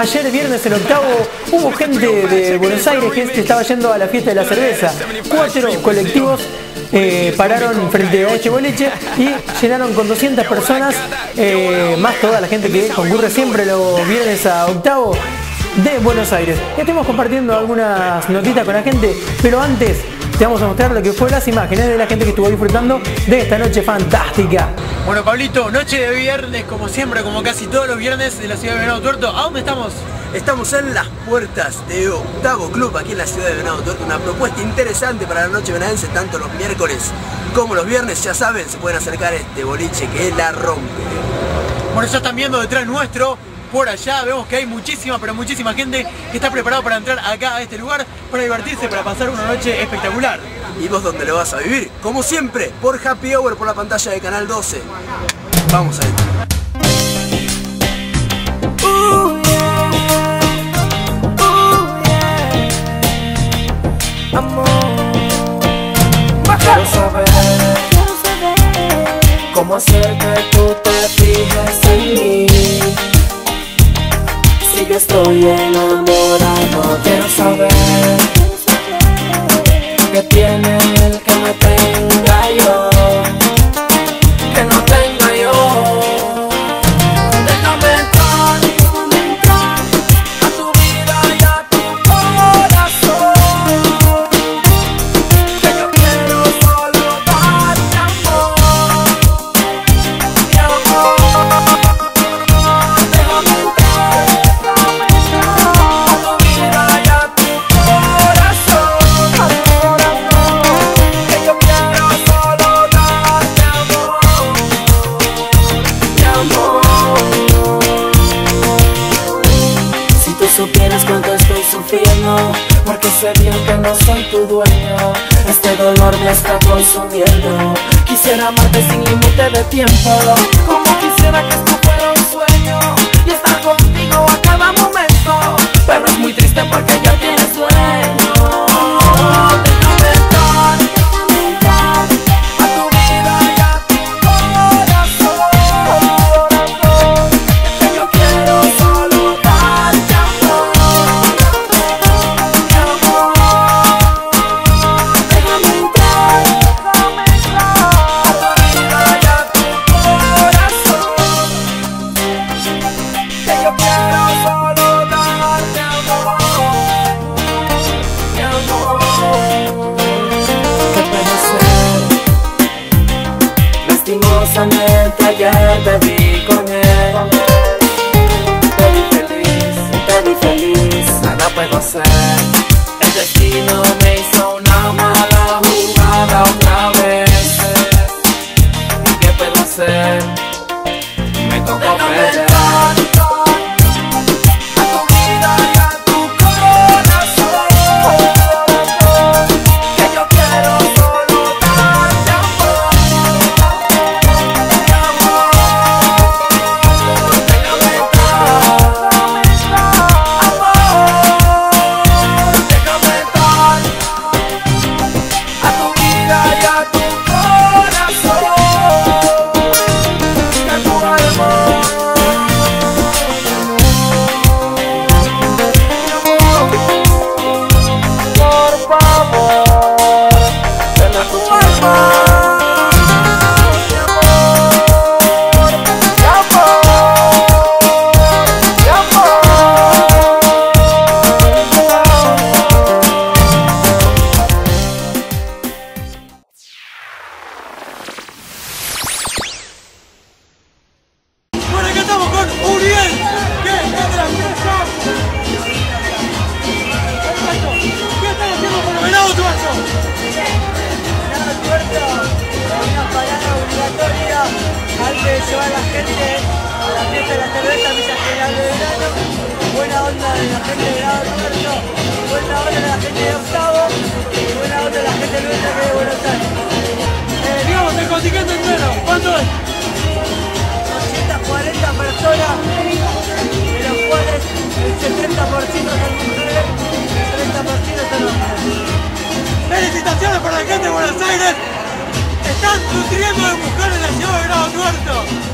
Ayer viernes el octavo hubo gente de Buenos Aires que estaba yendo a la fiesta de la cerveza. Cuatro colectivos eh, pararon frente a este boliche y llenaron con 200 personas, eh, más toda la gente que concurre siempre los viernes a octavo de Buenos Aires. Ya estamos compartiendo algunas notitas con la gente, pero antes te vamos a mostrar lo que fue las imágenes de la gente que estuvo disfrutando de esta noche fantástica. Bueno, Pablito, noche de viernes, como siempre, como casi todos los viernes de la ciudad de Venado Tuerto. ¿A dónde estamos? Estamos en las puertas de Octavo Club aquí en la ciudad de Venado Tuerto. Una propuesta interesante para la noche venadense, tanto los miércoles como los viernes. Ya saben, se pueden acercar a este boliche que la rompe. Bueno, ya están viendo detrás nuestro por allá. Vemos que hay muchísima, pero muchísima gente que está preparada para entrar acá a este lugar, para divertirse, para pasar una noche espectacular. ¿Y vos dónde lo vas a vivir? Como siempre, por Happy Hour, por la pantalla de Canal 12. Vamos a ver. Quiero saber cómo hacer que estoy enamorado Quiero saber. Qué tiene Porque sé bien que no soy tu dueño. Este dolor me está consumiendo. Quisiera amarte sin límite de tiempo. Como quisiera que Yeah, baby. Onda de la gente de Venado Tuerto, buena onda de la gente de Octavo y buena onda de la gente nuestra que de Buenos Aires. Eh, digamos, el contingente entero, ¿cuánto es? 240 personas, de los cuales el 70% son mujeres y el 30% son hombres. Felicitaciones para la gente de Buenos Aires. Están nutriendo de mujeres en la ciudad de Venado Tuerto.